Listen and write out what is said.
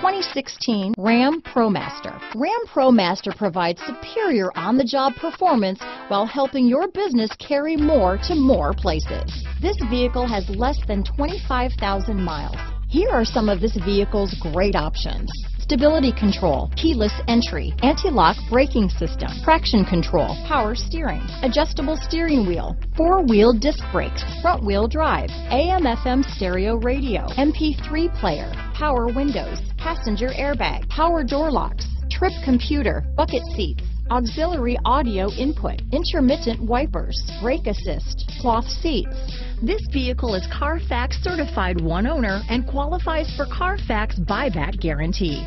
2016 Ram ProMaster. Ram ProMaster provides superior on-the-job performance while helping your business carry more to more places. This vehicle has less than 25,000 miles. Here are some of this vehicle's great options. Stability control, keyless entry, anti-lock braking system, traction control, power steering, adjustable steering wheel, four-wheel disc brakes, front wheel drive, AM FM stereo radio, MP3 player, power windows, passenger airbag, power door locks, trip computer, bucket seats, auxiliary audio input, intermittent wipers, brake assist, cloth seats. This vehicle is Carfax certified one owner and qualifies for Carfax buyback guarantee.